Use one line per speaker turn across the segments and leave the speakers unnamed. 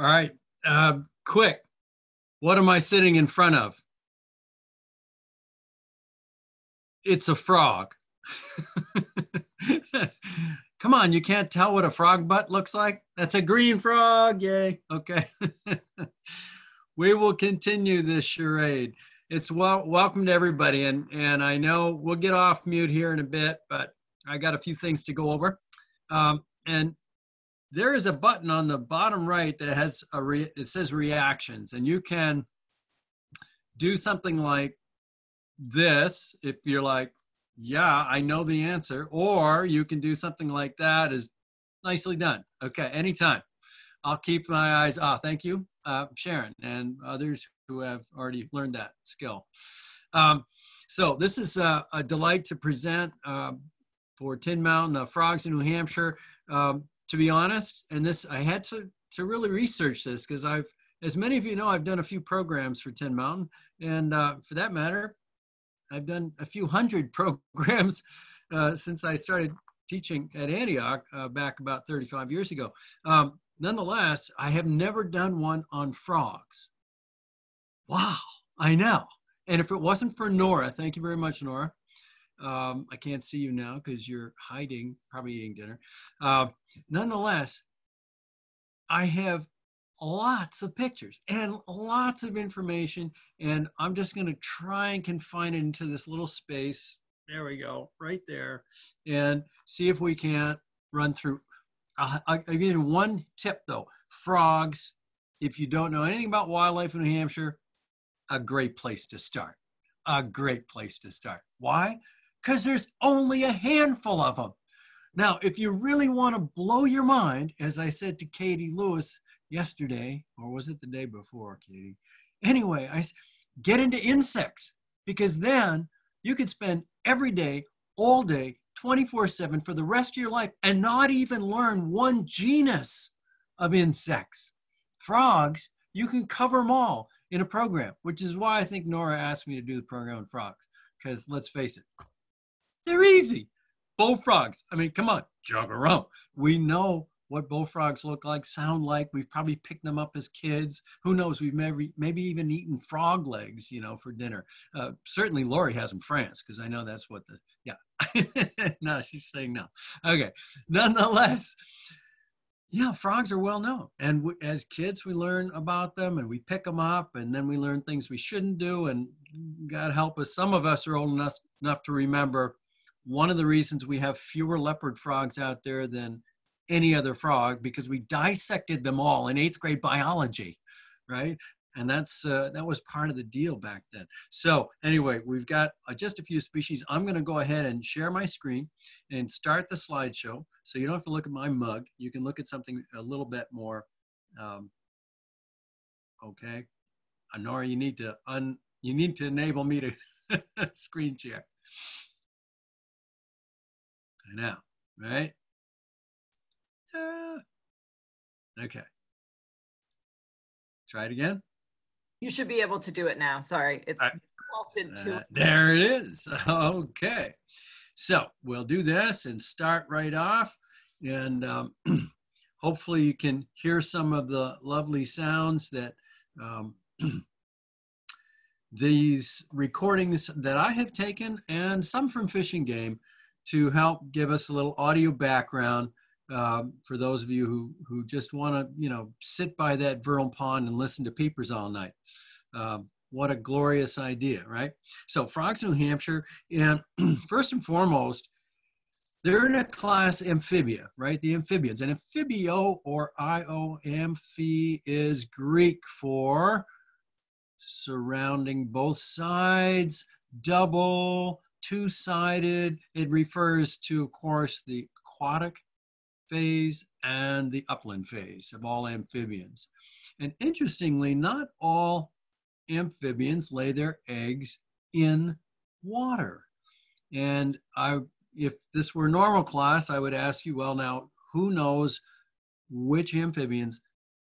All right, uh, quick. What am I sitting in front of? It's a frog. Come on, you can't tell what a frog butt looks like? That's a green frog, yay. Okay. we will continue this charade. It's well welcome to everybody. And, and I know we'll get off mute here in a bit, but I got a few things to go over. Um, and there is a button on the bottom right that has a re, it says reactions and you can do something like this if you're like yeah i know the answer or you can do something like that is nicely done. Okay anytime. I'll keep my eyes off thank you uh, sharon and others who have already learned that skill. Um, so this is a, a delight to present uh, for tin mountain the frogs in new hampshire. Um, to be honest, and this I had to to really research this because I've, as many of you know, I've done a few programs for Tin Mountain, and uh, for that matter, I've done a few hundred programs uh, since I started teaching at Antioch uh, back about 35 years ago. Um, nonetheless, I have never done one on frogs. Wow, I know. And if it wasn't for Nora, thank you very much, Nora. Um, I can't see you now because you're hiding, probably eating dinner. Uh, nonetheless, I have lots of pictures and lots of information, and I'm just going to try and confine it into this little space. There we go, right there, and see if we can't run through. I'll, I'll give you one tip though: frogs. If you don't know anything about wildlife in New Hampshire, a great place to start. A great place to start. Why? Because there's only a handful of them. Now, if you really want to blow your mind, as I said to Katie Lewis yesterday, or was it the day before, Katie? Anyway, I get into insects because then you could spend every day, all day, 24 7 for the rest of your life and not even learn one genus of insects. Frogs, you can cover them all in a program, which is why I think Nora asked me to do the program on frogs. Because let's face it, they're easy. Bullfrogs. I mean, come on, jug around. We know what bullfrogs look like, sound like. We've probably picked them up as kids. Who knows? We've maybe, maybe even eaten frog legs, you know, for dinner. Uh, certainly Lori has in France because I know that's what the, yeah. no, she's saying no. Okay. Nonetheless, yeah, frogs are well known. And we, as kids, we learn about them and we pick them up and then we learn things we shouldn't do. And God help us, some of us are old enough, enough to remember one of the reasons we have fewer leopard frogs out there than any other frog because we dissected them all in eighth grade biology, right? And that's uh, that was part of the deal back then. So anyway, we've got uh, just a few species. I'm going to go ahead and share my screen and start the slideshow. So you don't have to look at my mug. You can look at something a little bit more. Um, okay, Honora, you need to un you need to enable me to screen share. I know, right? Uh, okay. Try it again.
You should be able to do it now. Sorry, it's I,
defaulted to. Uh, there it is. Okay. So we'll do this and start right off. And um, hopefully you can hear some of the lovely sounds that um, these recordings that I have taken and some from Fish and Game to help give us a little audio background um, for those of you who, who just want to, you know, sit by that vernal pond and listen to peepers all night. Um, what a glorious idea, right? So frogs New Hampshire, and first and foremost, they're in a class amphibia, right? The amphibians. And amphibio or io amphi is Greek for surrounding both sides, double, two-sided. It refers to, of course, the aquatic phase and the upland phase of all amphibians. And interestingly, not all amphibians lay their eggs in water. And I, if this were normal class, I would ask you, well, now, who knows which amphibians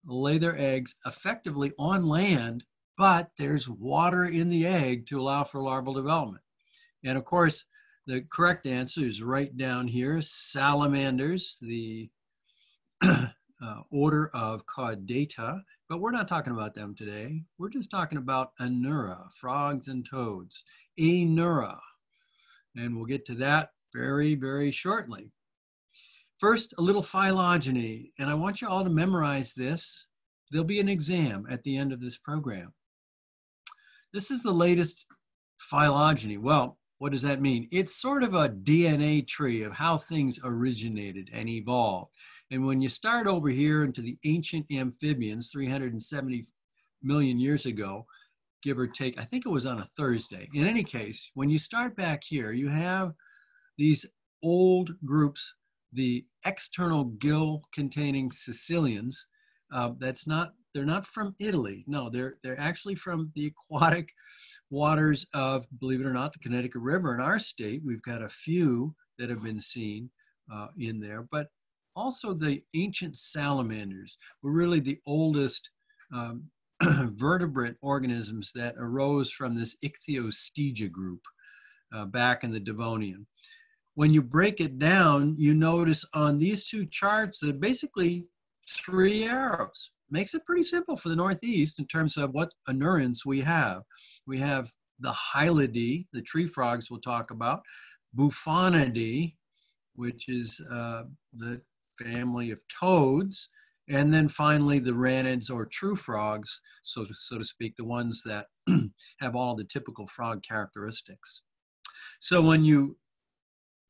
lay their eggs effectively on land, but there's water in the egg to allow for larval development? And of course, the correct answer is right down here, salamanders, the uh, order of Caudata, but we're not talking about them today. We're just talking about Anura, frogs and toads, Anura. And we'll get to that very, very shortly. First, a little phylogeny, and I want you all to memorize this. There'll be an exam at the end of this program. This is the latest phylogeny. Well, what does that mean? It's sort of a DNA tree of how things originated and evolved. And when you start over here into the ancient amphibians, 370 million years ago, give or take, I think it was on a Thursday. In any case, when you start back here, you have these old groups, the external gill containing caecilians. Uh, that's not, they're not from Italy. No, they're, they're actually from the aquatic waters of, believe it or not, the Connecticut River in our state. We've got a few that have been seen uh, in there, but also the ancient salamanders were really the oldest um, vertebrate organisms that arose from this Ichthyostega group uh, back in the Devonian. When you break it down, you notice on these two charts that basically three arrows. Makes it pretty simple for the Northeast in terms of what anurans we have. We have the Hylidae, the tree frogs we'll talk about, Bufonidae, which is uh, the family of toads, and then finally the ranids or true frogs, so to, so to speak, the ones that have all the typical frog characteristics. So when you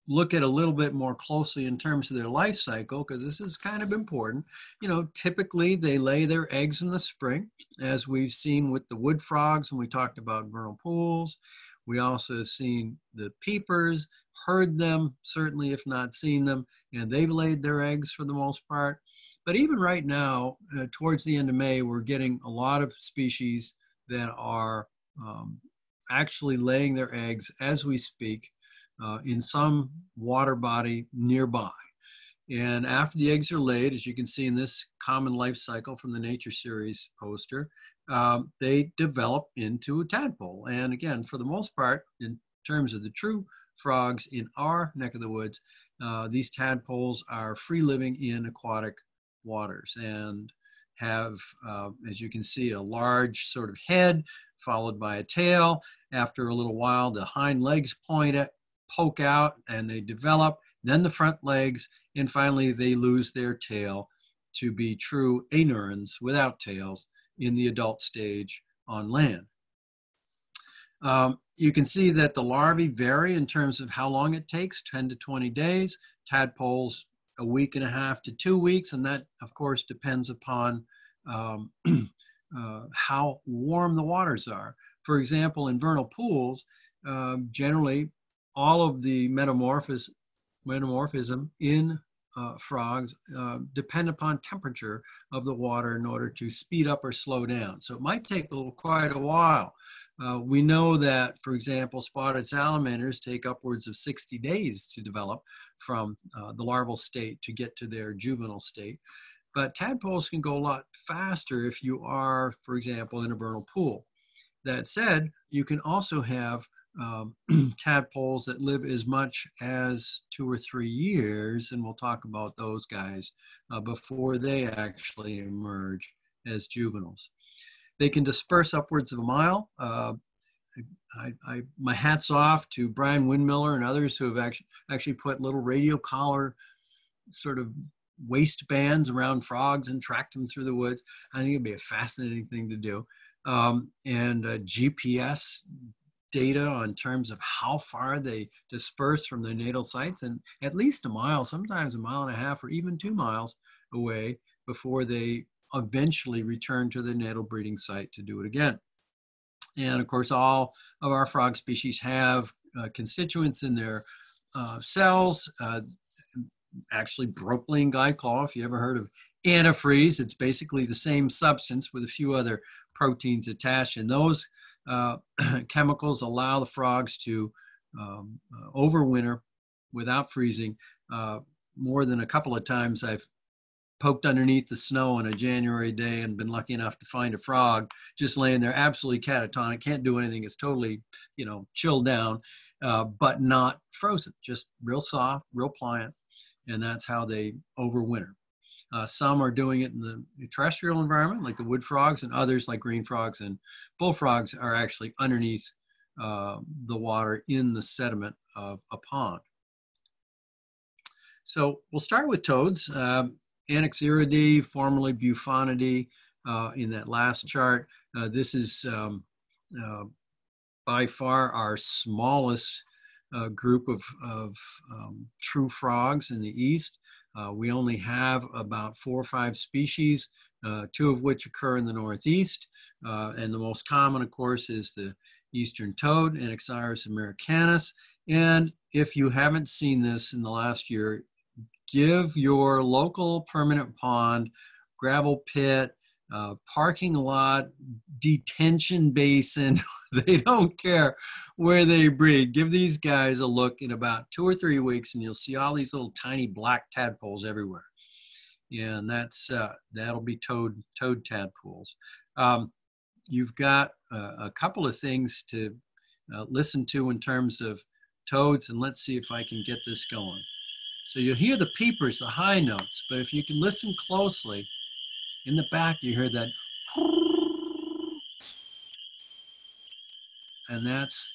look at a little bit more closely in terms of their life cycle, because this is kind of important, you know, typically they lay their eggs in the spring, as we've seen with the wood frogs when we talked about vernal pools. We also have seen the peepers, heard them, certainly if not seen them, and they've laid their eggs for the most part. But even right now, uh, towards the end of May, we're getting a lot of species that are um, actually laying their eggs as we speak uh, in some water body nearby. And after the eggs are laid, as you can see in this common life cycle from the Nature Series poster, um, they develop into a tadpole. And again, for the most part, in terms of the true frogs in our neck of the woods, uh, these tadpoles are free living in aquatic waters and have, uh, as you can see, a large sort of head followed by a tail. After a little while, the hind legs point at, poke out and they develop, then the front legs, and finally they lose their tail to be true anurans without tails in the adult stage on land. Um, you can see that the larvae vary in terms of how long it takes 10 to 20 days, tadpoles a week and a half to two weeks, and that, of course, depends upon um, uh, how warm the waters are. For example, in vernal pools, um, generally all of the metamorphosis, metamorphism in uh, frogs uh, depend upon temperature of the water in order to speed up or slow down. So it might take a little, quite a while. Uh, we know that, for example, spotted salamanders take upwards of 60 days to develop from uh, the larval state to get to their juvenile state. But tadpoles can go a lot faster if you are, for example, in a vernal pool. That said, you can also have um, tadpoles that live as much as two or three years, and we'll talk about those guys uh, before they actually emerge as juveniles. They can disperse upwards of a mile. Uh, I, I, my hat's off to Bryan Windmiller and others who have actually, actually put little radio collar sort of waistbands around frogs and tracked them through the woods. I think it'd be a fascinating thing to do. Um, and uh, GPS data on terms of how far they disperse from their natal sites and at least a mile, sometimes a mile and a half or even two miles away before they eventually return to their natal breeding site to do it again. And of course, all of our frog species have uh, constituents in their uh, cells. Uh, actually, bromoline glycol, if you ever heard of antifreeze, it's basically the same substance with a few other proteins attached. And those uh, chemicals allow the frogs to um, uh, overwinter without freezing. Uh, more than a couple of times I've poked underneath the snow on a January day and been lucky enough to find a frog just laying there absolutely catatonic, can't do anything. It's totally, you know, chilled down, uh, but not frozen, just real soft, real pliant. And that's how they overwinter. Uh, some are doing it in the terrestrial environment, like the wood frogs, and others, like green frogs and bullfrogs, are actually underneath uh, the water in the sediment of a pond. So we'll start with toads. Um, Onyxiridae, formerly Bufonidae, uh, in that last chart. Uh, this is um, uh, by far our smallest uh, group of, of um, true frogs in the east. Uh, we only have about four or five species, uh, two of which occur in the northeast. and the most common, of course, is the eastern toad, Anaxyrus americanus. And if you haven't seen this in the last year, give your local permanent pond, gravel pit, uh, parking lot, detention basin. they don't care where they breed. Give these guys a look in about two or three weeks, and you'll see all these little tiny black tadpoles everywhere. Yeah, And that's uh, that'll be toad toad tadpoles. Um, you've got uh, a couple of things to uh, listen to in terms of toads, and let's see if I can get this going. So you'll hear the peepers, the high notes, but if you can listen closely, in the back you hear that and that's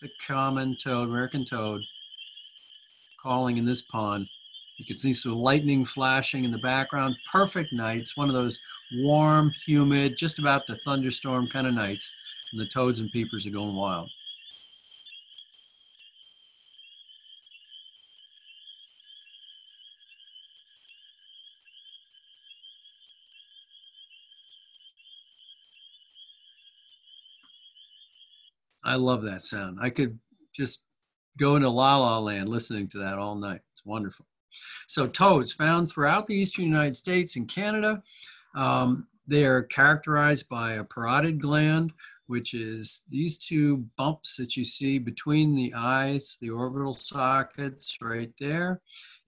the common toad, American toad, calling in this pond. You can see some lightning flashing in the background. Perfect nights, one of those warm, humid, just about to thunderstorm kind of nights. And the toads and peepers are going wild. I love that sound. I could just go into la la land listening to that all night. It's wonderful. So toads found throughout the eastern United States and Canada. Um, they are characterized by a parotid gland, which is these two bumps that you see between the eyes, the orbital sockets right there.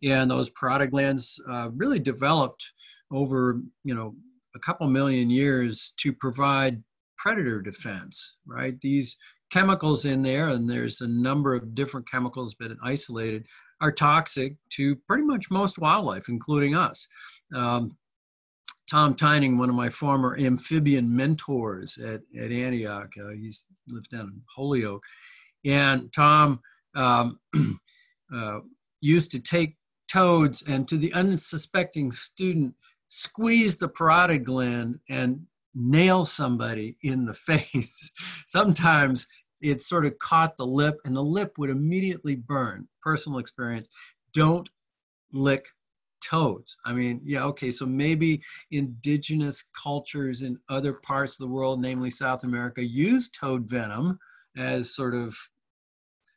And those parotid glands uh, really developed over, you know, a couple million years to provide predator defense, right? These chemicals in there, and there's a number of different chemicals but isolated, are toxic to pretty much most wildlife, including us. Um, Tom Tyning, one of my former amphibian mentors at, at Antioch, uh, he's lived down in Holyoke, and Tom um, uh, used to take toads and to the unsuspecting student squeeze the parotid gland and nail somebody in the face. Sometimes it sort of caught the lip and the lip would immediately burn. Personal experience. Don't lick toads. I mean, yeah, okay, so maybe indigenous cultures in other parts of the world, namely South America, use toad venom as sort of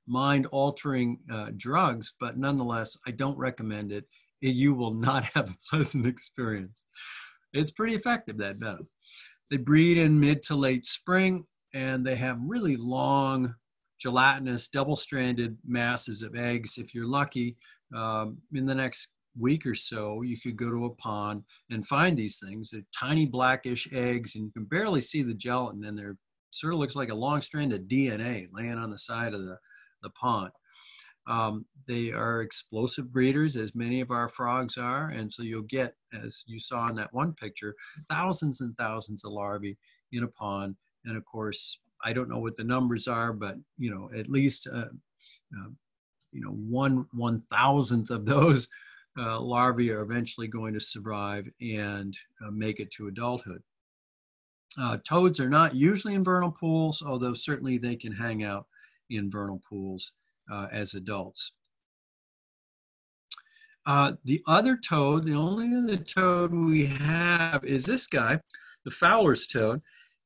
mind altering uh, drugs, but nonetheless, I don't recommend it. You will not have a pleasant experience. It's pretty effective, that venom. They breed in mid to late spring and they have really long, gelatinous, double stranded masses of eggs. If you're lucky, um, in the next week or so, you could go to a pond and find these things. They're tiny blackish eggs, and you can barely see the gelatin, and they're sort of looks like a long strand of DNA laying on the side of the, the pond. Um, they are explosive breeders, as many of our frogs are, and so you'll get, as you saw in that one picture, thousands and thousands of larvae in a pond and of course, I don't know what the numbers are, but you know, at least uh, uh, you know one one thousandth of those uh, larvae are eventually going to survive and uh, make it to adulthood. Uh, toads are not usually in vernal pools, although certainly they can hang out in vernal pools uh, as adults. the other toad, the only other toad we have is this guy, the Fowler's toad.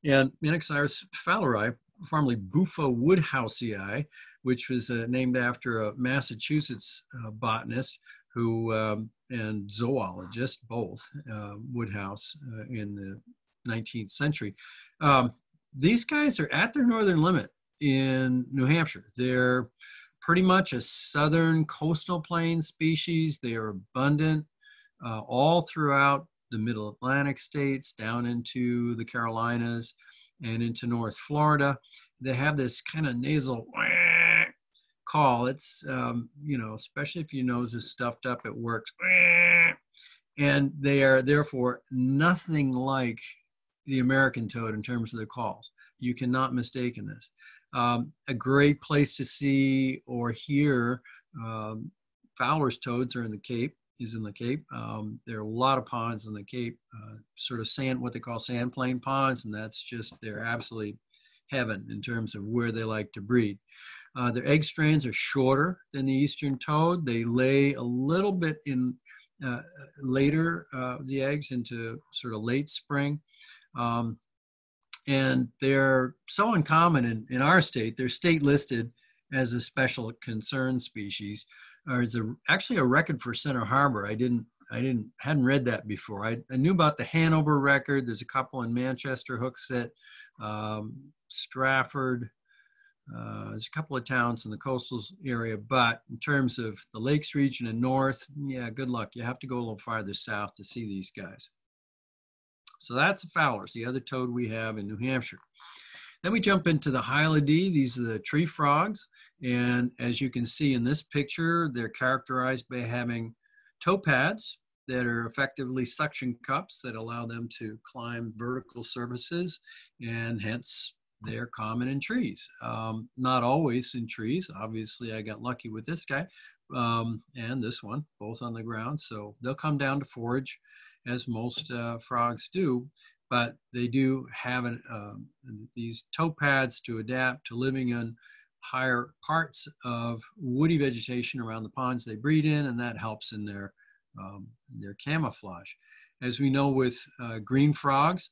And Anaxyrus fowleri, formerly Bufo woodhousei, which was uh, named after a Massachusetts uh, botanist who um, and zoologist, both uh, Woodhouse uh, in the 19th century. Um, these guys are at their northern limit in New Hampshire. They're pretty much a southern coastal plain species. They are abundant uh, all throughout the middle Atlantic states down into the Carolinas and into North Florida. They have this kind of nasal call. It's, um, you know, especially if your nose is stuffed up, it works. and they are therefore nothing like the American toad in terms of their calls. You cannot mistake in this. Um, a great place to see or hear um, Fowler's toads are in the Cape, is in the Cape. Um, there are a lot of ponds in the Cape, uh, sort of sand, what they call sand plain ponds, and that's just, they're absolutely heaven in terms of where they like to breed. Uh, their egg strands are shorter than the eastern toad. They lay a little bit in uh, later, uh, the eggs into sort of late spring. Um, and they're so uncommon in, in our state, they're state listed as a special concern species, or is a, actually a record for Center Harbor. I didn't, I didn't, hadn't read that before. I, I knew about the Hanover record. There's a couple in Manchester, Hooksett, um, Stratford. Uh, there's a couple of towns in the coastal area, but in terms of the Lakes region and north, yeah, good luck. You have to go a little farther south to see these guys. So that's the Fowlers, the other toad we have in New Hampshire. Then we jump into the Hylidae. These are the tree frogs. And as you can see in this picture, they're characterized by having toe pads that are effectively suction cups that allow them to climb vertical surfaces and hence they're common in trees. Um, not always in trees. Obviously, I got lucky with this guy um, and this one, both on the ground. So they'll come down to forage as most uh, frogs do, but they do have an, um, these toe pads to adapt to living in higher parts of woody vegetation around the ponds they breed in, and that helps in their, um, their camouflage. As we know with uh, green frogs,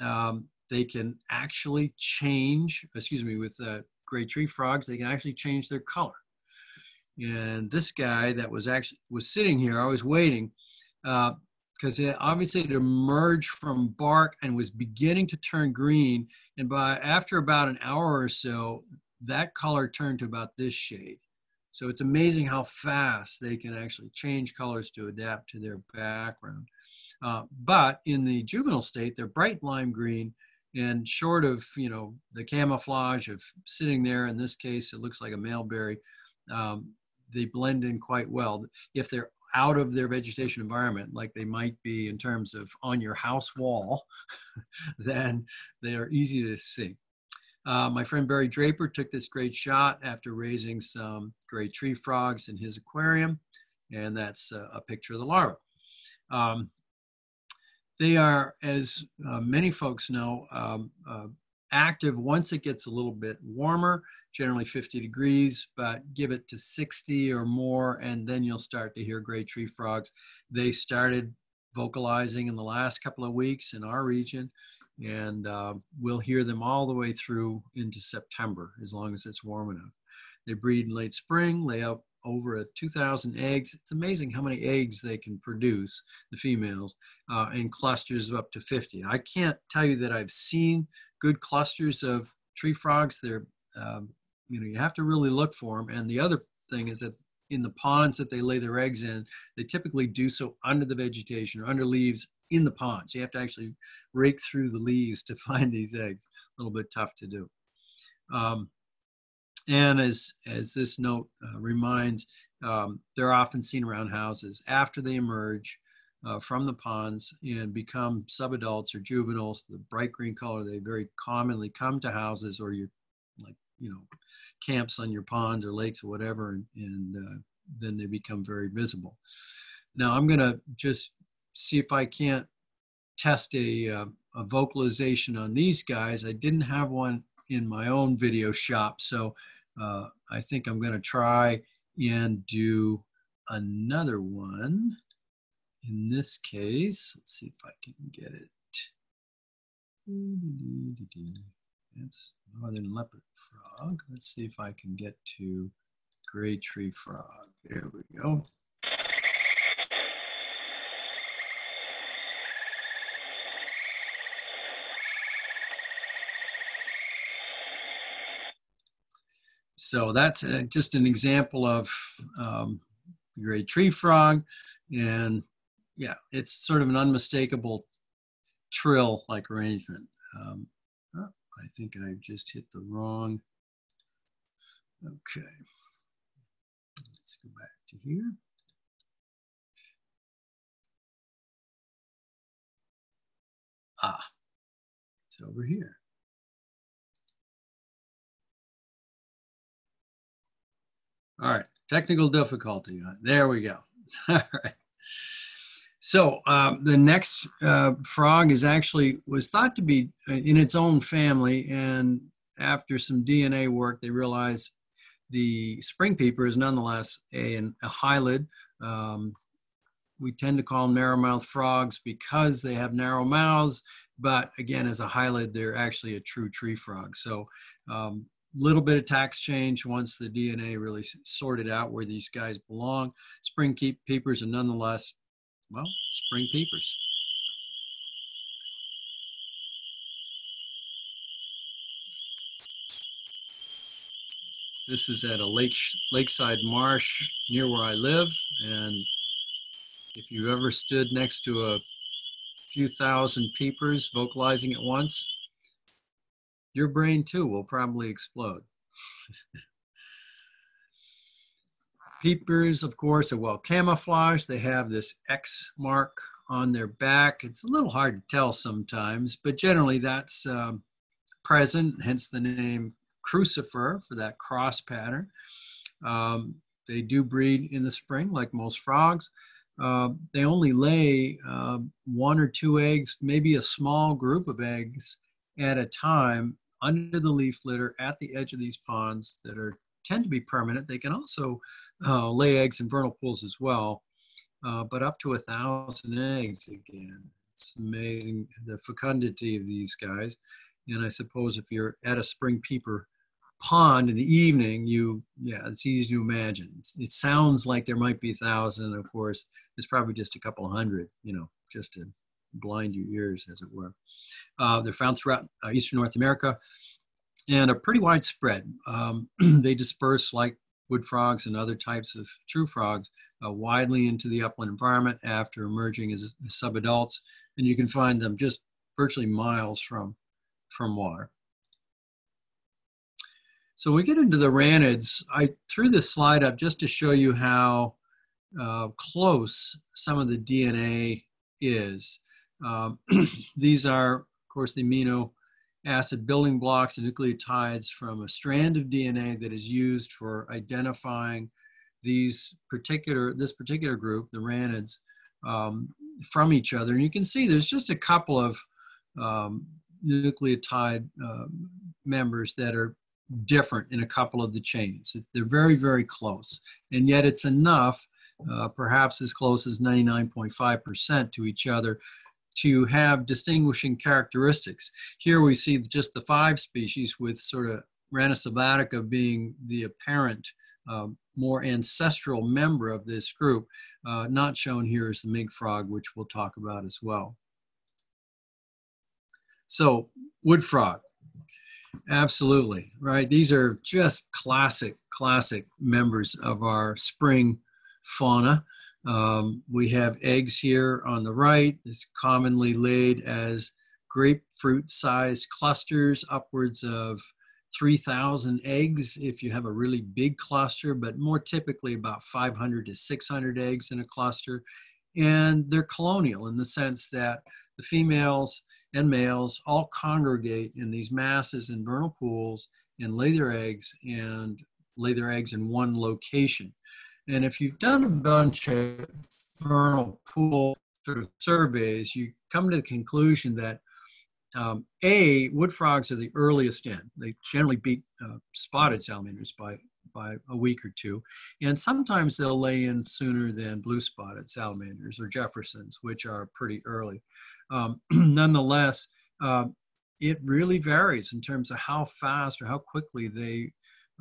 um, they can actually change, excuse me, with uh, gray tree frogs, they can actually change their color. And this guy that was actually was sitting here, I was waiting, uh, because it obviously it emerged from bark and was beginning to turn green. And by after about an hour or so, that color turned to about this shade. So it's amazing how fast they can actually change colors to adapt to their background. Uh, but in the juvenile state, they're bright lime green and short of, you know, the camouflage of sitting there, in this case, it looks like a maleberry, um, they blend in quite well. If they're out of their vegetation environment, like they might be in terms of on your house wall, then they are easy to see. Uh, my friend Barry Draper took this great shot after raising some great tree frogs in his aquarium, and that's uh, a picture of the larva. Um, they are, as uh, many folks know, um, uh, active once it gets a little bit warmer, generally 50 degrees, but give it to 60 or more, and then you'll start to hear gray tree frogs. They started vocalizing in the last couple of weeks in our region, and uh, we'll hear them all the way through into September as long as it's warm enough. They breed in late spring, lay out over a 2,000 eggs. It's amazing how many eggs they can produce, the females, uh, in clusters of up to 50. I can't tell you that I've seen good clusters of tree frogs. They're, um, you know, you have to really look for them. And the other thing is that in the ponds that they lay their eggs in, they typically do so under the vegetation or under leaves in the pond. So you have to actually rake through the leaves to find these eggs. A little bit tough to do. Um, and as, as this note uh, reminds, um, they're often seen around houses after they emerge uh, from the ponds and become subadults or juveniles, the bright green color, they very commonly come to houses or your, like, you know, camps on your ponds or lakes or whatever, and, and uh, then they become very visible. Now I'm going to just see if I can't test a, uh, a vocalization on these guys. I didn't have one in my own video shop, so uh, I think I'm going to try and do another one. In this case, let's see if I can get it. It's northern leopard frog. Let's see if I can get to gray tree frog. There we go. So that's a, just an example of um, the gray tree frog. And yeah, it's sort of an unmistakable trill like arrangement. Um, oh, I think I just hit the wrong. Okay. Let's go back to here. Ah, it's over here. All right, technical difficulty. There we go. All right. So um, the next uh, frog is actually was thought to be uh, in its own family, and after some DNA work, they realized the spring peeper is nonetheless a, a hylid. Um, we tend to call them narrow-mouthed frogs because they have narrow mouths, but again, as a hylid, they're actually a true tree frog. So um, little bit of tax change once the DNA really sorted out where these guys belong. Spring peepers are nonetheless, well, spring peepers. This is at a lake lakeside marsh near where I live, and if you ever stood next to a few thousand peepers vocalizing at once, your brain too will probably explode. Peepers, of course, are well camouflaged. They have this X mark on their back. It's a little hard to tell sometimes, but generally that's um, present, hence the name crucifer for that cross pattern. Um, they do breed in the spring like most frogs. Uh, they only lay uh, one or two eggs, maybe a small group of eggs at a time under the leaf litter at the edge of these ponds that are tend to be permanent. They can also uh, lay eggs in vernal pools as well, uh, but up to a thousand eggs again. It's amazing the fecundity of these guys. And I suppose if you're at a spring peeper pond in the evening, you, yeah, it's easy to imagine. It's, it sounds like there might be a thousand. Of course, it's probably just a couple hundred, you know, just to blind your ears, as it were. Uh, they're found throughout uh, Eastern North America and are pretty widespread. Um, they disperse like wood frogs and other types of true frogs uh, widely into the upland environment after emerging as, as subadults, and you can find them just virtually miles from, from water. So we get into the ranids. I threw this slide up just to show you how uh, close some of the DNA is. Um, these are, of course, the amino acid building blocks and nucleotides from a strand of DNA that is used for identifying these particular, this particular group, the ranids, um, from each other. And you can see there's just a couple of um, nucleotide uh, members that are different in a couple of the chains. They're very, very close. And yet it's enough, uh, perhaps as close as 99.5% to each other to have distinguishing characteristics. Here we see just the five species with sort of Rana sylvatica being the apparent uh, more ancestral member of this group. Uh, not shown here is the mink frog, which we'll talk about as well. So wood frog, absolutely, right? These are just classic, classic members of our spring fauna. Um, we have eggs here on the right. It's commonly laid as grapefruit sized clusters, upwards of 3,000 eggs if you have a really big cluster, but more typically about 500 to 600 eggs in a cluster. And they're colonial in the sense that the females and males all congregate in these masses in vernal pools and lay their eggs and lay their eggs in one location. And if you've done a bunch of vernal pool sort of surveys, you come to the conclusion that um, A, wood frogs are the earliest in. They generally beat uh, spotted salamanders by, by a week or two. And sometimes they'll lay in sooner than blue spotted salamanders or Jeffersons, which are pretty early. Um, nonetheless, uh, it really varies in terms of how fast or how quickly they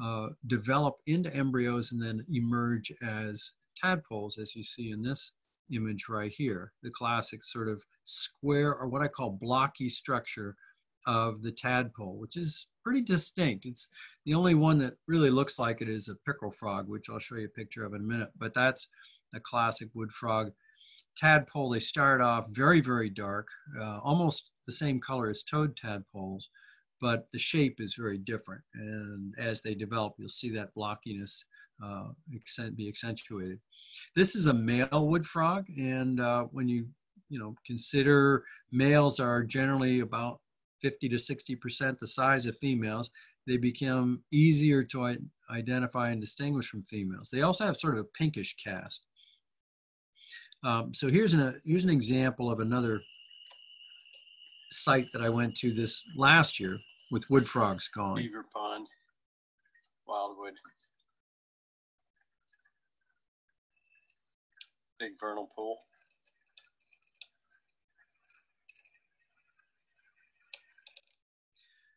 uh, develop into embryos and then emerge as tadpoles, as you see in this image right here, the classic sort of square or what I call blocky structure of the tadpole, which is pretty distinct. It's the only one that really looks like it is a pickerel frog, which I'll show you a picture of in a minute, but that's a classic wood frog. Tadpole, they start off very, very dark, uh, almost the same color as toad tadpoles, but the shape is very different. And as they develop, you'll see that blockiness uh, be accentuated. This is a male wood frog, and uh, when you you know, consider males are generally about 50 to 60% the size of females, they become easier to identify and distinguish from females. They also have sort of a pinkish cast. Um, so here's an, here's an example of another site that I went to this last year with wood frogs calling.
Beaver Pond, Wildwood. Big vernal pool.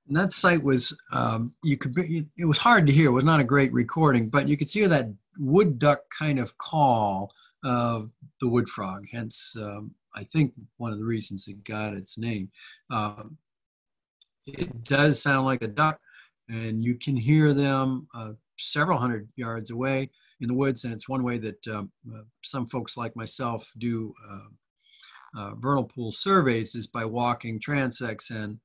And that site was, um, you could, it was hard to hear. It was not a great recording, but you could hear that wood duck kind of call of the wood frog. Hence, um, I think one of the reasons it got its name. Um, it does sound like a duck, and you can hear them uh, several hundred yards away in the woods. And it's one way that um, uh, some folks like myself do uh, uh vernal pool surveys is by walking transects and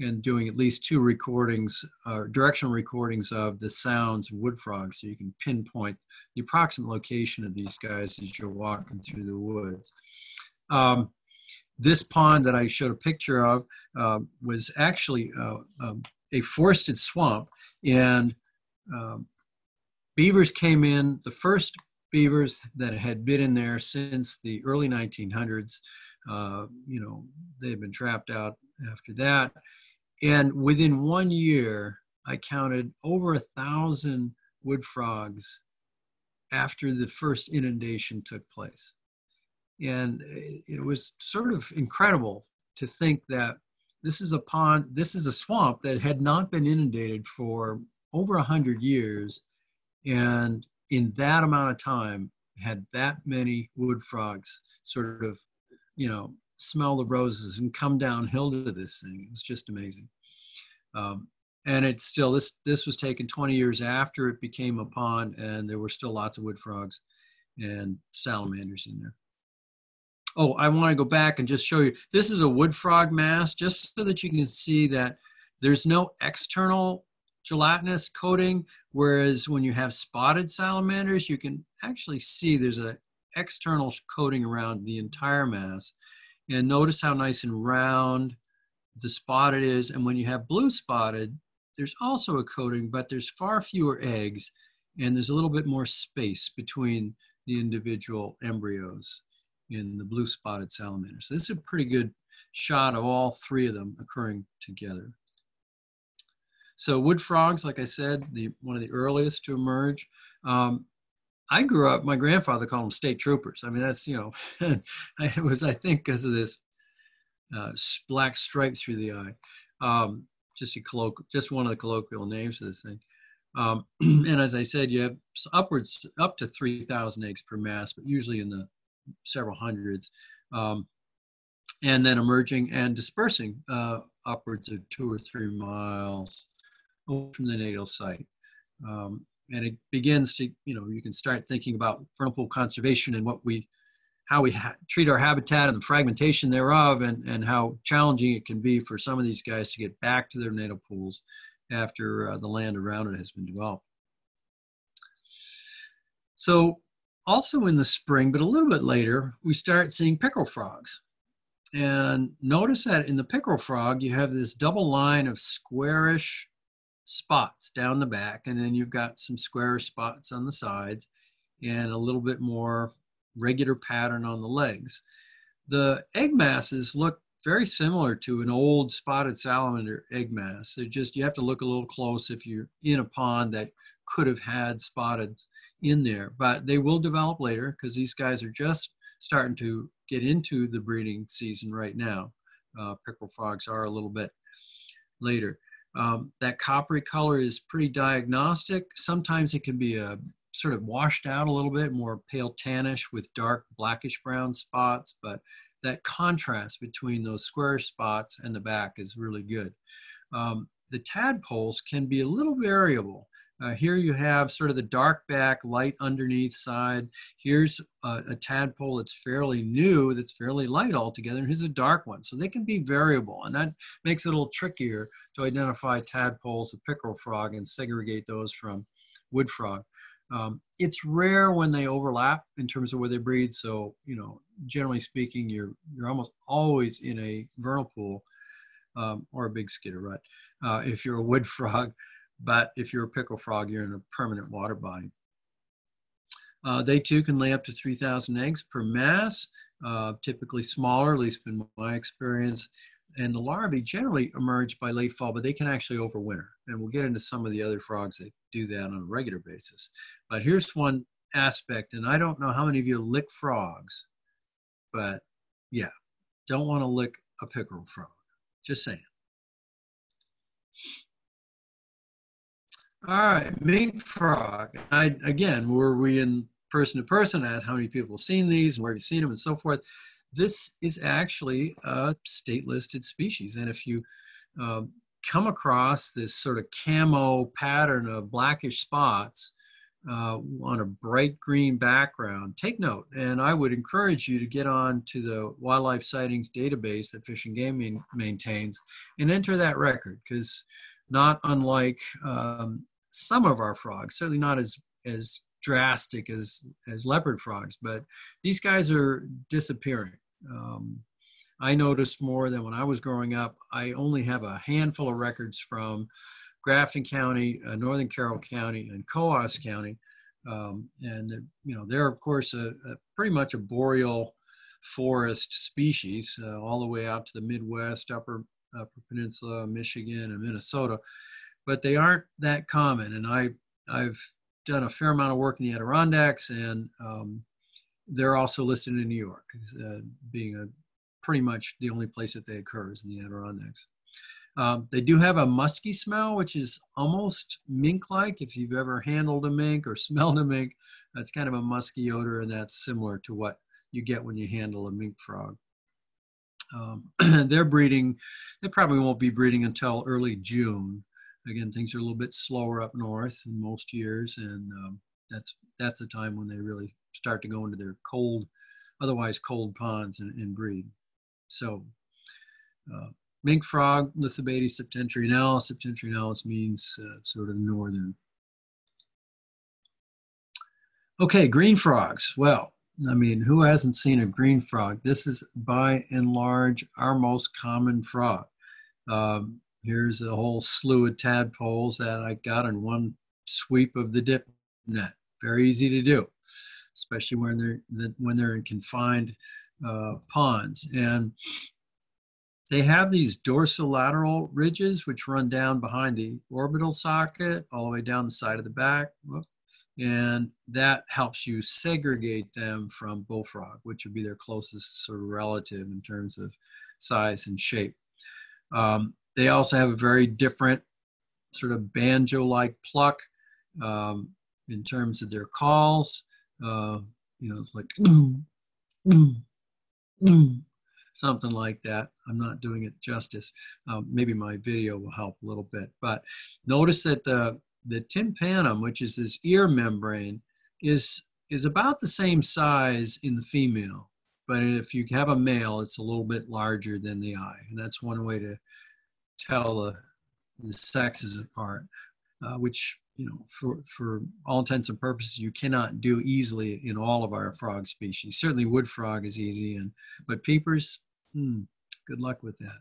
and doing at least two recordings, uh, directional recordings of the sounds of wood frogs so you can pinpoint the approximate location of these guys as you're walking through the woods. Um, this pond that I showed a picture of uh, was actually uh, um, a forested swamp, and um, beavers came in, the first beavers that had been in there since the early 1900s. Uh, you know, they've been trapped out after that. And within one year, I counted over a thousand wood frogs after the first inundation took place. And it was sort of incredible to think that this is a pond, this is a swamp that had not been inundated for over a hundred years. And in that amount of time, had that many wood frogs sort of, you know, smell the roses and come downhill to this thing. It was just amazing. Um, and it's still this this was taken 20 years after it became a pond, and there were still lots of wood frogs and salamanders in there. Oh, I want to go back and just show you. This is a wood frog mass, just so that you can see that there's no external gelatinous coating, whereas when you have spotted salamanders, you can actually see there's a external coating around the entire mass. And notice how nice and round the spotted is. And when you have blue spotted, there's also a coating, but there's far fewer eggs and there's a little bit more space between the individual embryos in the blue spotted salamander. So this is a pretty good shot of all three of them occurring together. So wood frogs, like I said, the one of the earliest to emerge. Um, I grew up, my grandfather called them state troopers. I mean, that's, you know, it was, I think, because of this uh, black stripe through the eye. Um, just a colloquial, just one of the colloquial names for this thing. Um, and as I said, you have upwards up to 3,000 eggs per mass, but usually in the several hundreds. Um, and then emerging and dispersing uh, upwards of two or three miles from the natal site. Um, and it begins to, you know, you can start thinking about pool conservation and what we how we ha- treat our habitat and the fragmentation thereof, and, and how challenging it can be for some of these guys to get back to their natal pools after uh, the land around it has been developed. So, also in the spring, but a little bit later, we start seeing pickerel frogs. And notice that in the pickerel frog, you have this double line of squarish spots down the back, and then you've got some squarish spots on the sides, and a little bit more regular pattern on the legs. The egg masses look very similar to an old spotted salamander egg mass. They're just, you have to look a little close if you're in a pond that could have had spotted in there, but they will develop later because these guys are just starting to get into the breeding season right now. Uh, pickerel frogs are a little bit later. Um, that coppery color is pretty diagnostic. Sometimes it can be a sort of washed out a little bit, more pale tannish with dark blackish brown spots, but that contrast between those square spots and the back is really good. Um, the tadpoles can be a little variable. Uh, here you have sort of the dark back, light underneath side. Here's a, a tadpole that's fairly new, that's fairly light altogether, and here's a dark one. So they can be variable, and that makes it a little trickier to identify tadpoles, a pickerel frog, and segregate those from wood frog. Um, it's rare when they overlap in terms of where they breed. So, you know, generally speaking, you're you're almost always in a vernal pool um, or a big skitterut uh, if you're a wood frog. But if you're a pickerel frog, you're in a permanent water body. Uh, they too can lay up to 3,000 eggs per mass, uh, typically smaller, at least in my experience. And the larvae generally emerge by late fall, but they can actually overwinter. And we'll get into some of the other frogs that do that on a regular basis. But here's one aspect, and I don't know how many of you lick frogs, but yeah, don't want to lick a pickerel frog. Just saying. All right, mink frog. I, again, were we in person to person asked how many people have seen these and where have you seen them and so forth. This is actually a state listed species. And if you uh, come across this sort of camo pattern of blackish spots uh, on a bright green background, take note. And I would encourage you to get on to the wildlife sightings database that Fish and Game maintains and enter that record because not unlike um, some of our frogs, certainly not as as drastic as as leopard frogs, but these guys are disappearing. Um, I noticed more than when I was growing up. I only have a handful of records from Grafton County, uh, Northern Carroll County, and Coos County, um, and you know they're of course a, a, pretty much a boreal forest species, uh, all the way out to the Midwest, Upper Upper Peninsula, Michigan, and Minnesota but they aren't that common. And I, I've done a fair amount of work in the Adirondacks, and um, they're also listed in New York, uh, being a pretty much the only place that they occur is in the Adirondacks. Um, they do have a musky smell, which is almost mink-like. If you've ever handled a mink or smelled a mink, that's kind of a musky odor, and that's similar to what you get when you handle a mink frog. Um, they're breeding, they probably won't be breeding until early June. Again, things are a little bit slower up north in most years, and um, that's that's the time when they really start to go into their cold, otherwise cold ponds and, and breed. So, uh, mink frog, Lithobates septentrionalis. Septentrionalis means uh, sort of northern. Okay, green frogs. Well, I mean, who hasn't seen a green frog? This is by and large our most common frog. Um, Here's a whole slew of tadpoles that I got in one sweep of the dip net. Very easy to do, especially when they're when they're in confined uh, ponds. And they have these dorsolateral ridges which run down behind the orbital socket all the way down the side of the back. And that helps you segregate them from bullfrog, which would be their closest sort of relative in terms of size and shape. Um, they also have a very different sort of banjo-like pluck um, in terms of their calls. Uh, you know, it's like something like that. I'm not doing it justice. Um, maybe my video will help a little bit. But notice that the the tympanum, which is this ear membrane, is is about the same size in the female. But if you have a male, it's a little bit larger than the eye, and that's one way to tell the, the sexes apart, uh, which you know, for for all intents and purposes, you cannot do easily in all of our frog species. Certainly, wood frog is easy, and but peepers, hmm, good luck with that.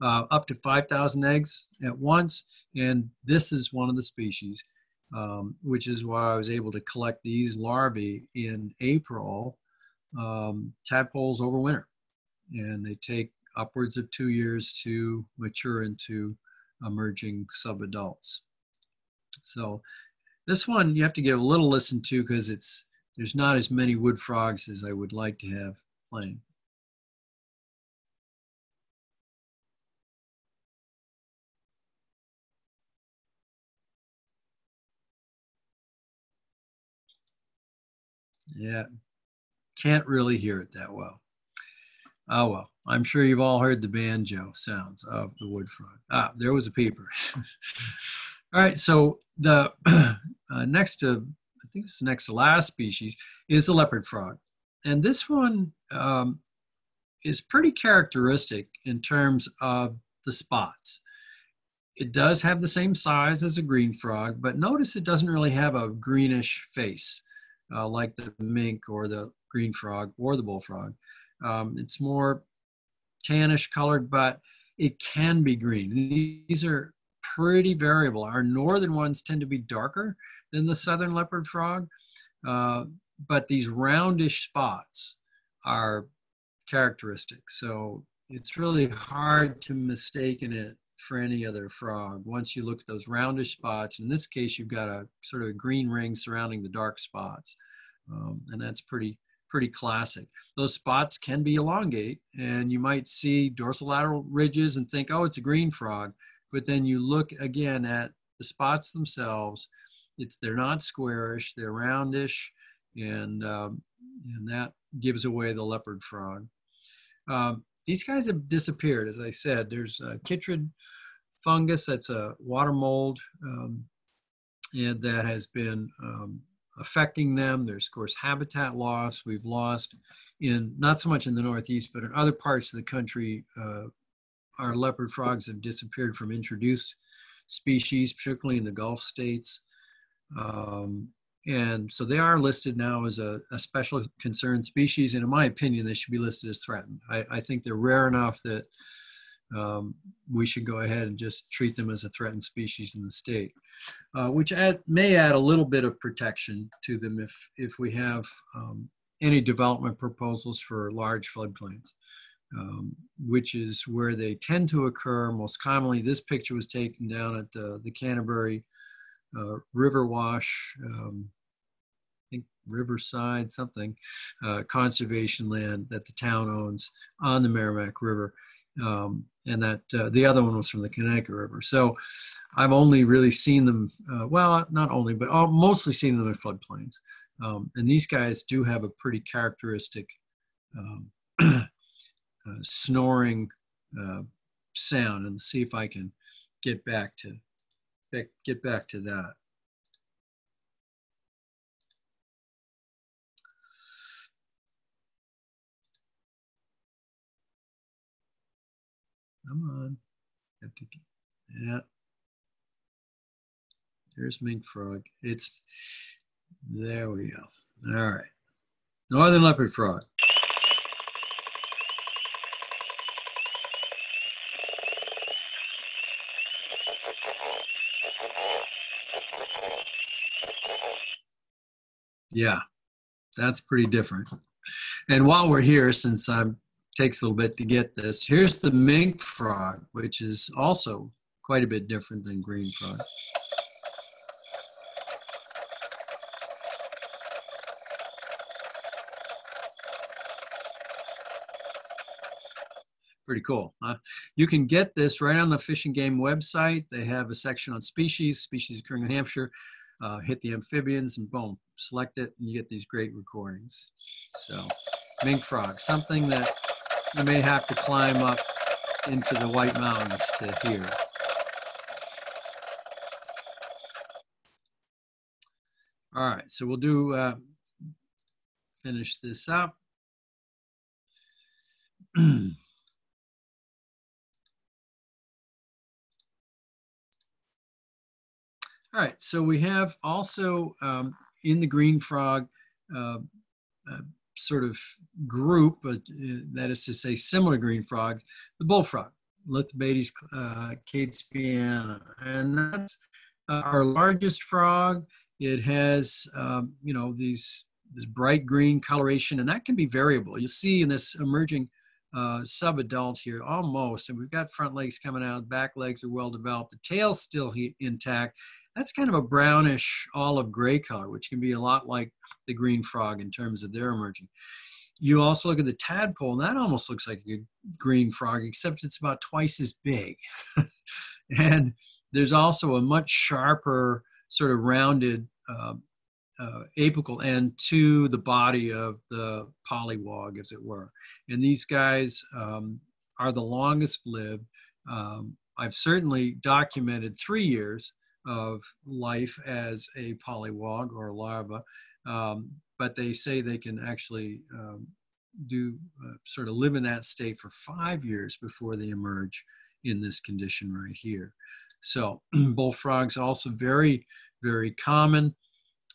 Uh, up to 5,000 eggs at once, and this is one of the species, um, which is why I was able to collect these larvae in April. Um, tadpoles overwinter, and they take upwards of two years to mature into emerging subadults. So this one you have to give a little listen to because it's there's not as many wood frogs as I would like to have playing. Yeah, can't really hear it that well. Oh well, I'm sure you've all heard the banjo sounds of the wood frog. Ah, there was a peeper. all right, so the uh, next to, I think this is next to last species is the leopard frog, and this one um, is pretty characteristic in terms of the spots. it does have the same size as a green frog, but notice it doesn't really have a greenish face uh, like the mink or the green frog or the bullfrog. Um, it's more tannish colored, but it can be green. These are pretty variable. Our northern ones tend to be darker than the southern leopard frog, uh, but these roundish spots are characteristic. So it's really hard to mistaken it for any other frog. Once you look at those roundish spots, in this case, you've got a sort of a green ring surrounding the dark spots. Um, and that's pretty, pretty classic. Those spots can be elongate and you might see dorsolateral ridges and think, oh, it's a green frog. But then you look again at the spots themselves. It's, they're not squarish, they're roundish and, um, and that gives away the leopard frog. Um, these guys have disappeared, as I said. There's a chytrid fungus that's a water mold, um, and that has been um, affecting them. There's, of course, habitat loss. We've lost in not so much in the Northeast, but in other parts of the country. Uh, our leopard frogs have disappeared from introduced species, particularly in the Gulf states. Um, and so they are listed now as a, a, special concern species. And in my opinion, they should be listed as threatened. I, I think they're rare enough that um, we should go ahead and just treat them as a threatened species in the state, uh, which add, may add a little bit of protection to them if, if we have um, any development proposals for large floodplains, um, which is where they tend to occur most commonly. This picture was taken down at uh, the Canterbury uh, River Wash, um, I think Riverside, something, uh, conservation land that the town owns on the Merrimack River. Um, and that uh, the other one was from the Connecticut River. So I've only really seen them, uh, well, not only, but I've mostly seen them in floodplains. Um, and these guys do have a pretty characteristic um, uh, snoring uh, sound. And see if I can get back to get back to that. Come on. Have to, yeah. There's mink frog. It's, there we go. All right. Northern leopard frog. Yeah, that's pretty different. And while we're here, since I'm takes a little bit to get this, here's the mink frog, which is also quite a bit different than green frog. Pretty cool. Huh? You can get this right on the Fish and Game website. They have a section on species, species occurring in Hampshire. Uh, hit the amphibians and boom, select it and you get these great recordings. So mink frog, something that you may have to climb up into the White Mountains to hear. All right, so we'll do, uh, finish this up. All right, so we have also um, in the green frog uh, uh, sort of group, uh, that is to say similar green frog, the bullfrog, Lithobates uh, catesbeiana. And that's uh, our largest frog. It has, um, you know, these this bright green coloration, and that can be variable. You'll see in this emerging uh, subadult here almost, and we've got front legs coming out, back legs are well developed, the tail's still intact, that's kind of a brownish olive gray color, which can be a lot like the green frog in terms of their emerging. You also look at the tadpole, and that almost looks like a green frog, except it's about twice as big. and there's also a much sharper, sort of rounded uh, uh, apical end to the body of the polywog, as it were. And these guys um, are the longest lived. Um, I've certainly documented three years of life as a polywog or larva, um, but they say they can actually um, do uh, sort of live in that state for five years before they emerge in this condition right here. So bullfrogs also very, very common.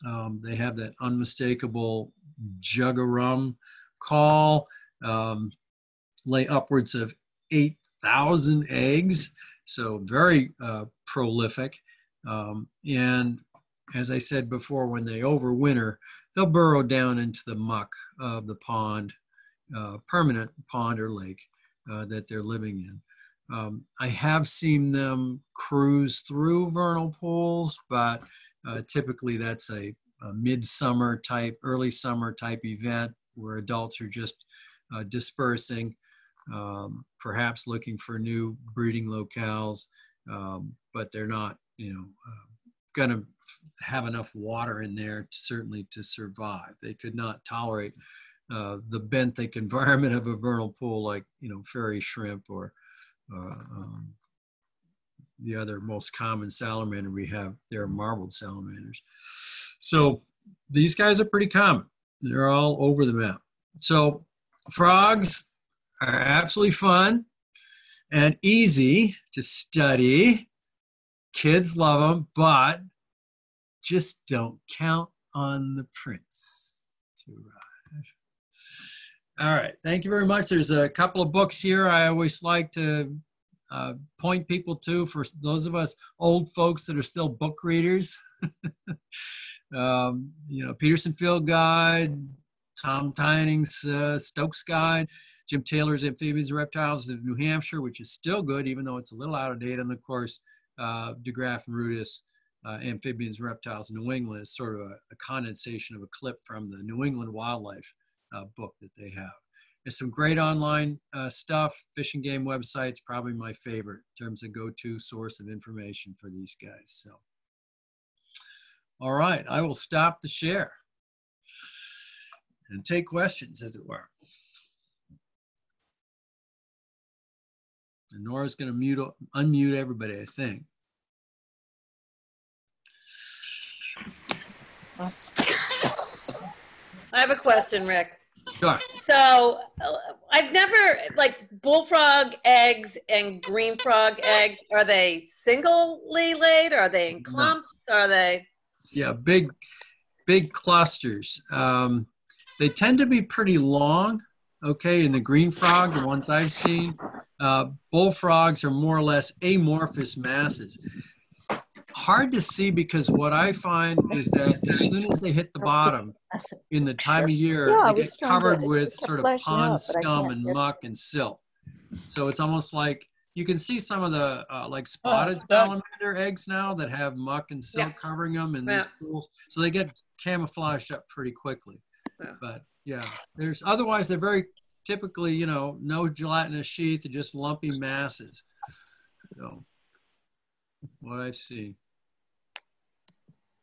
Um, they have that unmistakable jug of rum call, um, lay upwards of 8,000 eggs, so very uh, prolific. Um, and as I said before, when they overwinter, they'll burrow down into the muck of the pond, uh, permanent pond or lake uh, that they're living in. Um, I have seen them cruise through vernal pools, but uh, typically that's a, a midsummer type, early summer type event where adults are just uh, dispersing, um, perhaps looking for new breeding locales, um, but they're not, you know, uh, going to have enough water in there to, certainly to survive. They could not tolerate uh, the benthic environment of a vernal pool like, you know, fairy shrimp or uh, um, the other most common salamander we have, they're marbled salamanders. So these guys are pretty common. They're all over the map. So frogs are absolutely fun and easy to study. Kids love them, but just don't count on the prince to ride. All right, thank you very much. There's a couple of books here I always like to uh, point people to for those of us old folks that are still book readers. um, you know, Peterson Field Guide, Tom Tyning's uh, Stokes Guide, Jim Taylor's Amphibians and Reptiles of New Hampshire, which is still good, even though it's a little out of date. And of course, uh, DeGraaf and Rudis, uh, Amphibians Reptiles New England is sort of a, a, condensation of a clip from the New England Wildlife uh, book that they have. There's some great online uh, stuff. Fish and Game website's probably my favorite in terms of go-to source of information for these guys. So, all right, I will stop the share and take questions, as it were. And Nora's going to mute, unmute everybody, I think.
I have a question, Rick.
Sure.
So uh, I've never like bullfrog eggs and green frog eggs. Are they singly laid? Are they in clumps? Are they?
Yeah, big, big clusters. Um, they tend to be pretty long. Okay, and the green frog, the ones I've seen, uh, bullfrogs are more or less amorphous masses hard to see because what I find is that as soon as they hit the bottom in the time of year,
Yeah,
they get covered
to-
with sort of pond
up,
scum and
get-
muck and silt. So it's almost like you can see some of the uh, like spotted
Oh,
salamander eggs now that have muck and silt
Yeah.
covering them in these pools. So they get camouflaged up pretty quickly.
Yeah.
But yeah, there's otherwise they're very typically, you know, no gelatinous sheath, just lumpy masses. So what I see.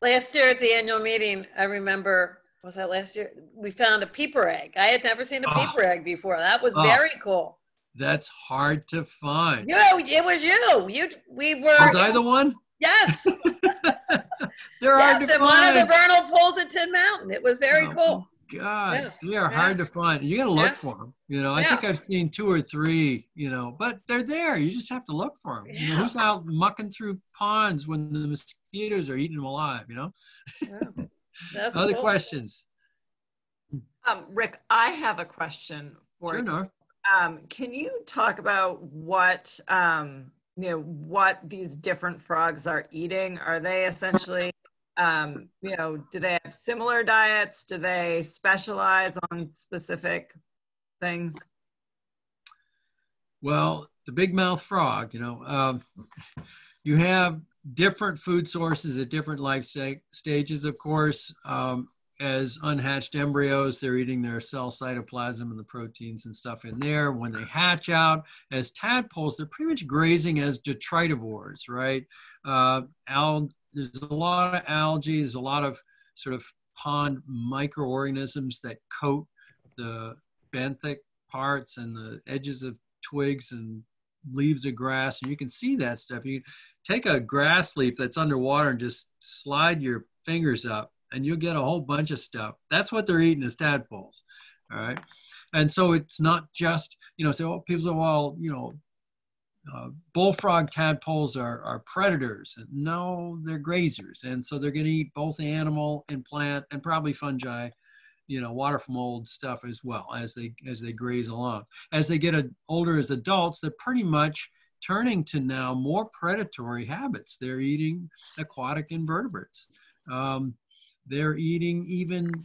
Last year at the annual meeting, I remember, was that last year? We found a peeper egg. I had never seen a ah.
Oh.
peeper egg before. That was
Oh.
very cool.
That's hard to find.
You, it was you. You, we were.
Was I the one?
Yes.
They're
yes,
to
in one of the vernal pools at Tin Mountain. It was very
Oh,
cool.
God,
Yeah,
they are
yeah.
hard to find. You got to look
Yeah.
for them. You know, I
Yeah.
think I've seen two or three. You know, but they're there. You just have to look for them. You know, who's out mucking through ponds when the mosquitoes are eating them alive? You know.
Yeah. That's
Other
cool.
questions?
Um, Rick, I have a question for
Sure,
you.
Nora.
Um, can you talk about what, um, you know, what these different frogs are eating? Are they essentially, um, you know, do they have similar diets? Do they specialize on specific things?
Well, the big mouth frog, you know, um, you have different food sources at different life sta- stages, of course. Um, as unhatched embryos, they're eating their cell cytoplasm and the proteins and stuff in there. When they hatch out as tadpoles, they're pretty much grazing as detritivores, right? Uh, al- there's a lot of algae, there's a lot of sort of pond microorganisms that coat the benthic parts and the edges of twigs and leaves of grass and you can see that stuff. You take a grass leaf that's underwater and just slide your fingers up and you'll get a whole bunch of stuff. That's what they're eating is tadpoles all right? And so it's not just you know so people say well you know uh, bullfrog tadpoles are, are predators. No, they're grazers. And so they're going to eat both animal and plant and probably fungi, you know, water from mold stuff as well as they, as they graze along. As they get a, older as adults, they're pretty much turning to now more predatory habits. They're eating aquatic invertebrates. Um, they're eating even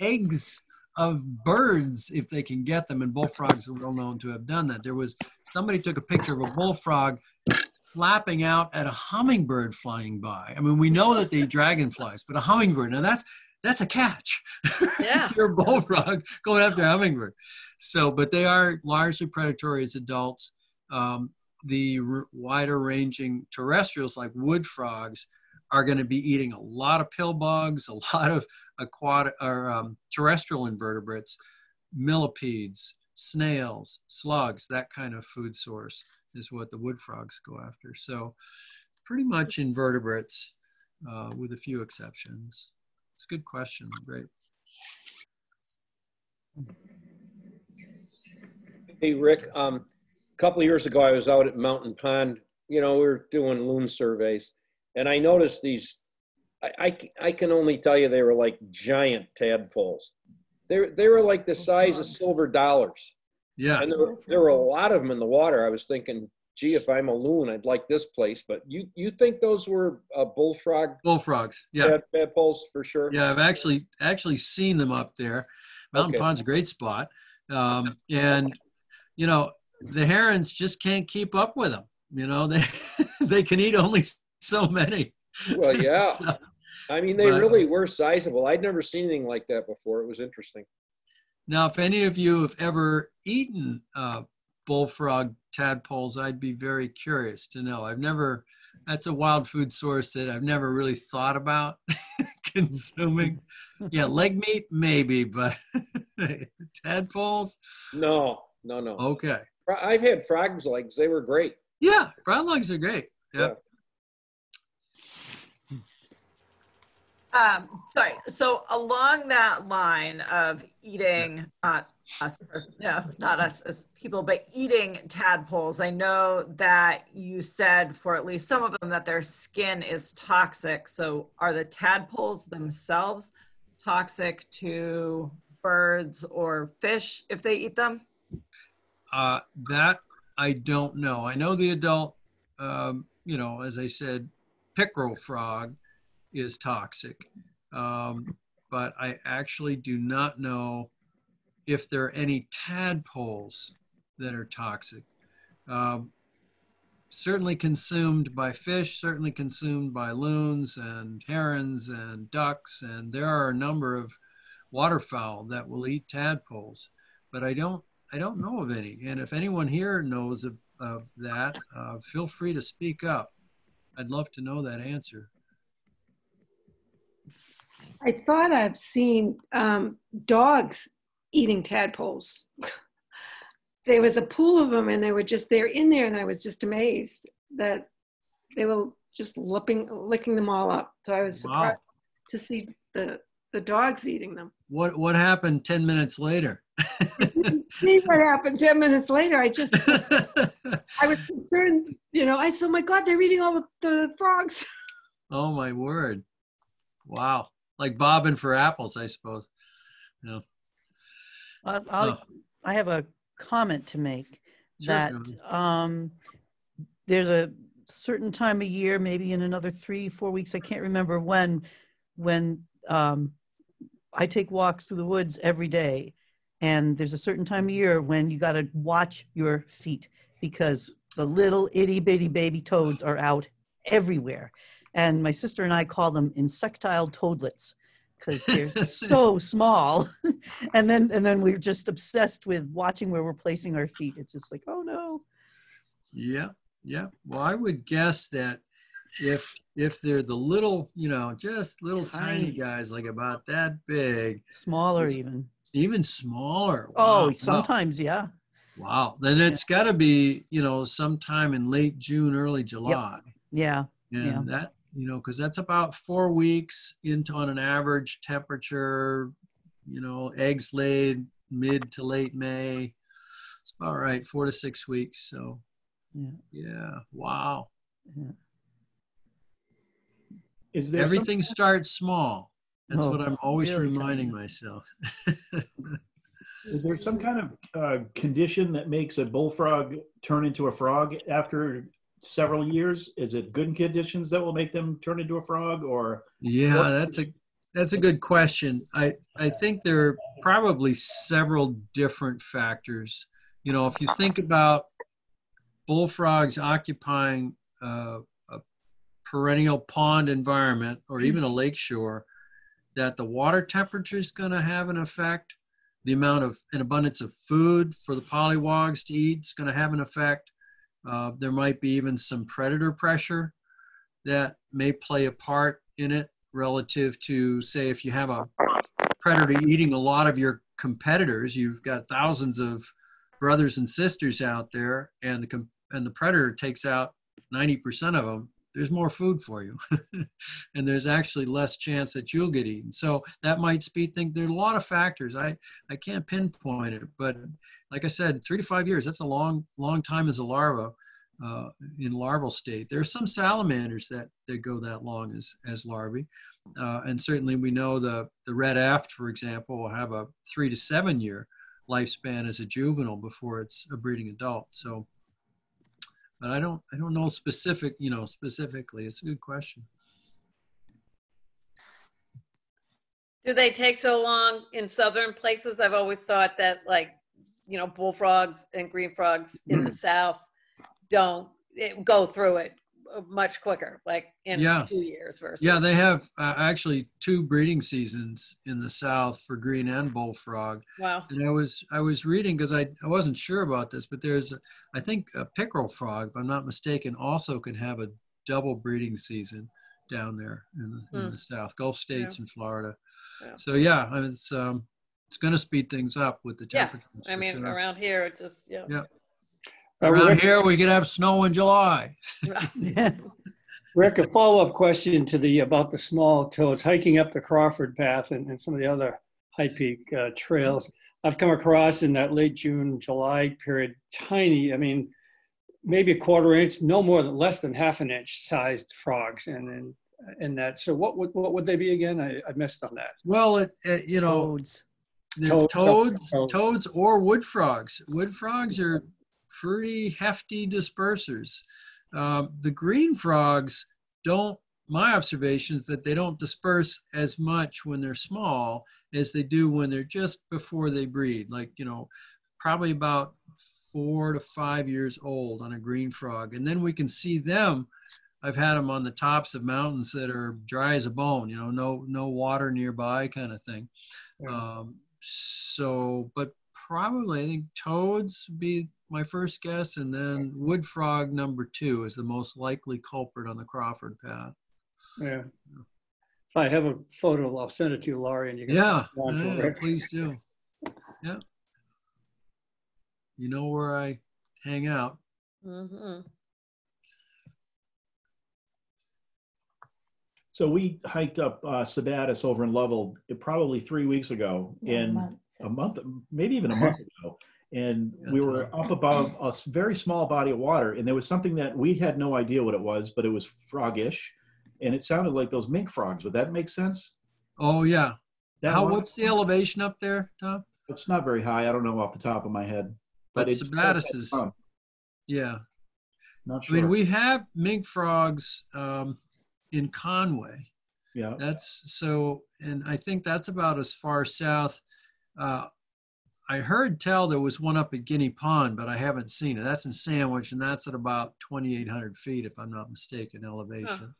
eggs of birds if they can get them, and bullfrogs are well known to have done that. There was somebody took a picture of a bullfrog flapping out at a hummingbird flying by. I mean, we know that they eat dragonflies, but a hummingbird now that's that's a catch.
Yeah.
You're a bullfrog going after a hummingbird. So, but they are largely predatory as adults. Um, the r- wider ranging terrestrials like wood frogs are going to be eating a lot of pill bugs, a lot of aquatic or um, terrestrial invertebrates, millipedes, snails, slugs, that kind of food source is what the wood frogs go after. So, pretty much invertebrates, uh, with a few exceptions. It's a good question. Great.
Hey, Rick, um, a couple years ago, I was out at Mountain Pond. You know, we were doing loon surveys, and I noticed these. I I can only tell you they were like giant tadpoles. They they were like the size of silver dollars,
Yeah.
and there were, there were a lot of them in the water. I was thinking, gee, if I'm a loon, I'd like this place. But you you think those were uh, bullfrog
Bullfrogs. Yeah.
tad, tadpoles for sure?
Yeah, I've actually actually seen them up there. Mountain
Okay.
Pond's a great spot, um, and you know the herons just can't keep up with them. You know they they can eat only so many.
Well, yeah.
So,
I mean, they
But-
really were sizable. I'd never seen anything like that before. It was interesting.
now, if any of you have ever eaten uh, bullfrog tadpoles, I'd be very curious to know. I've never. That's a wild food source that I've never really thought about consuming. Yeah, leg meat maybe, but tadpoles.
No, no, no.
Okay.
I've had frogs legs. They were great.
Yeah, frog legs are great. Yeah.
Um, sorry. So along that line of eating, not us, no, not us as people, but eating tadpoles, I know that you said for at least some of them that their skin is toxic. So are the tadpoles themselves toxic to birds or fish if they eat them?
Uh, that I don't know. I know the adult, um, you know, as I said, pickerel frog is toxic. Um, but I actually do not know if there are any tadpoles that are toxic. Um, certainly consumed by fish, certainly consumed by loons and herons and ducks, and there are a number of waterfowl that will eat tadpoles. But I don't I don't know of any. And if anyone here knows of, of that, uh, feel free to speak up. I'd love to know that answer.
I thought I've seen um, dogs eating tadpoles. there was a pool of them, and they were just they're in there, and I was just amazed that they were just lipping, licking them all up. So I was
Wow.
surprised to see the the dogs eating them.
What what happened 10 minutes later?
see what happened ten minutes later. I just I was concerned. You know, I said, "Oh my God, they're eating all the, the frogs."
oh my word. Wow. Like bobbing for apples, I suppose. Yeah.
I- I'll,
Oh.
I have a comment to make
Sure,
that um, there's a certain time of year, maybe in another three, four weeks, I can't remember when, when um, I take walks through the woods every day. And there's a certain time of year when you got to watch your feet because the little itty bitty baby toads are out everywhere. And my sister and I call them insectile toadlets because they're so small. and then and then we're just obsessed with watching where we're placing our feet. It's just like, oh no.
Yeah, yeah. Well, I would guess that if if they're the little, you know, just little tiny,
Tiny.
guys, like about that big,
Smaller even.
even smaller.
Oh,
wow.
sometimes, yeah.
Wow. Then it's got to be, you know, sometime in late June, early July.
Yeah.
And
Yeah.
that, you know, because that's about four weeks into on an average temperature, you know, eggs laid mid to late May. It's about right, four to six weeks. So,
Yeah.
Yeah. Wow.
Is there
Everything starts small. That's
Oh,
what I'm always reminding
Tony.
myself.
Is there some kind of uh, condition that makes a bullfrog turn into a frog after several years? Is it good conditions that will make them turn into a frog, or
Yeah,
What-
that's a that's a good question. I I think there are probably several different factors. You know, if you think about bullfrogs occupying uh, a perennial pond environment or even a lake shore, that the water temperature is going to have an effect. The amount of an abundance of food for the polywogs to eat is going to have an effect. Uh, there might be even some predator pressure that may play a part in it relative to say if you have a predator eating a lot of your competitors you've got thousands of brothers and sisters out there and the and the predator takes out 90% of them there's more food for you. And there's actually less chance that you'll get eaten. So that might speed things there's a lot of factors. I i can't pinpoint it but like i said three to five years that's a long long time as a larva uh, in larval state. There are some salamanders that, that go that long as, as larvae. Uh, and certainly we know the, the red eft, for example, will have a three to seven year lifespan as a juvenile before it's a breeding adult. So, but I don't, I don't know specific, you know, specifically. It's a good question.
Do they take so long in southern places? I've always thought that like, you know, bullfrogs and green frogs in the south don't it, go through it much quicker, like in
Yeah.
two years versus.
Yeah, they have uh, actually two breeding seasons in the south for green and bullfrog.
Wow.
And I was I was reading because I, I wasn't sure about this, but there's a- I think a pickerel frog, if I'm not mistaken, also can have a double breeding season down there in the, in
Hmm.
the south Gulf states and Florida.
Yeah.
So yeah, I mean, it's um it's going to speed things up with the
Yeah. I mean,
sure.
around here, it just, yeah.
Yeah.
Uh,
Around
Rick,
here, we could have snow in July.
Rick, a follow-up question to the, about the small toads, hiking up the Crawford Path and, and some of the other high peak uh, trails. I've come across in that late June, July period, tiny, I mean, maybe a quarter inch, no more than, less than half an inch sized frogs and then, in that. So what would, what would they be again? I, I missed on that.
Well, it, it you know,
Toads.
They're
Toads,
toads, or wood frogs. Wood frogs are pretty hefty dispersers. Um, the green frogs don't. My observation is that they don't disperse as much when they're small as they do when they're just before they breed. Like you know, probably about four to five years old on a green frog, and then we can see them. I've had them on the tops of mountains that are dry as a bone. You know, no no water nearby, kind of thing. Um, so, but probably I think toads would be my first guess, and then wood frog number two is the most likely culprit on the Crawford path.
Yeah. If I have a photo, I'll send it to you, Laurie, and you can.
Yeah, yeah,
Rick.
please do. Yeah, you know where I hang out.
hmm
so we hiked up uh, Sabattus over in Lovell uh, probably three weeks ago, and a month, maybe even a month ago. And we were up above a very small body of water, and there was something that we had no idea what it was, but it was froggish, and it sounded like those mink frogs. Would that make sense?
Oh yeah.
That
How?
one-
What's the elevation up there, Tom?
It's not very high. I don't know off the top of my head.
But
it's
Sabattus is- Yeah.
Not sure.
I mean, we have mink frogs um, in Conway.
yeah.
That's so, and I think that's about as far south. Uh, I heard tell there was one up at Guinea Pond, but I haven't seen it. That's in Sandwich, and that's at about 2,800 feet, if I'm not mistaken, elevation.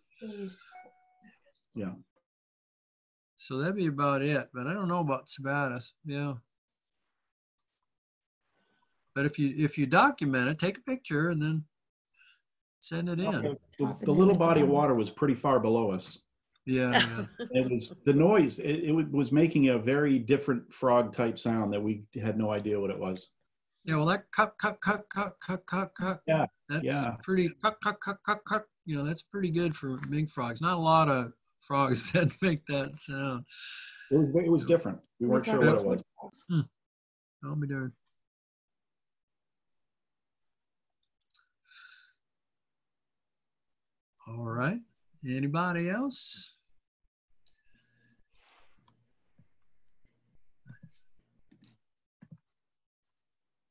Yeah.
So that'd be about it. But I don't know about Sabattus. Yeah. But if you if you document it, take a picture and then send it in.
The, the little body of water was pretty far below us.
Yeah, yeah.
It was the noise. It, it was making a very different frog type sound that we had no idea what it was.
Yeah, well, that cut, cut, cut, cut, cut, cut, cut.
Yeah,
That's
yeah.
pretty cut, cut, cut, cut, cut. You know, that's pretty good for mink frogs. Not a lot of frogs that make that sound.
It was it was different. We weren't sure what it was. Hmm.
I'll be darned. All right. Anybody else?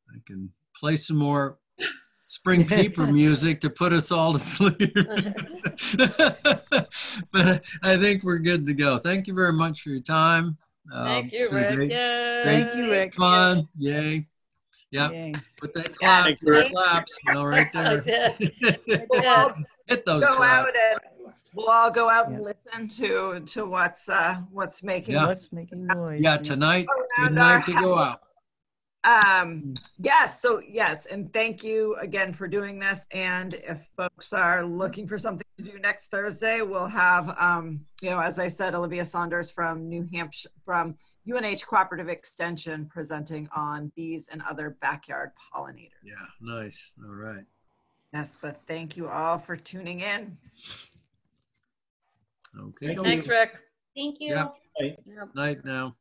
I can play some more spring peeper music to put us all to sleep. but I think we're good to go. Thank you very much for your time. Um,
Thank you, Rick.
great-
Yay.
Thank you, Rick.
Fun. Yay. Yeah.
Yay.
Put that clap,
Thank you,
the
Rick.
claps, you know, right
I
there.
Did.
Hit those
go out and we'll all go out and listen to to what's uh what's making
Yeah.
What's making noise?
Yeah, tonight, good night to go out.
Um, yes, so yes, and thank you again for doing this. And if folks are looking for something to do next Thursday, we'll have, um, you know, as I said, Olivia Saunders from New Hampshire, from UNH Cooperative Extension presenting on bees and other backyard pollinators.
Yeah, nice. All right.
Yes, but thank you all for tuning in.
Okay.
Thanks, Rick.
Thank you.
Yeah.
Yep.
Night now.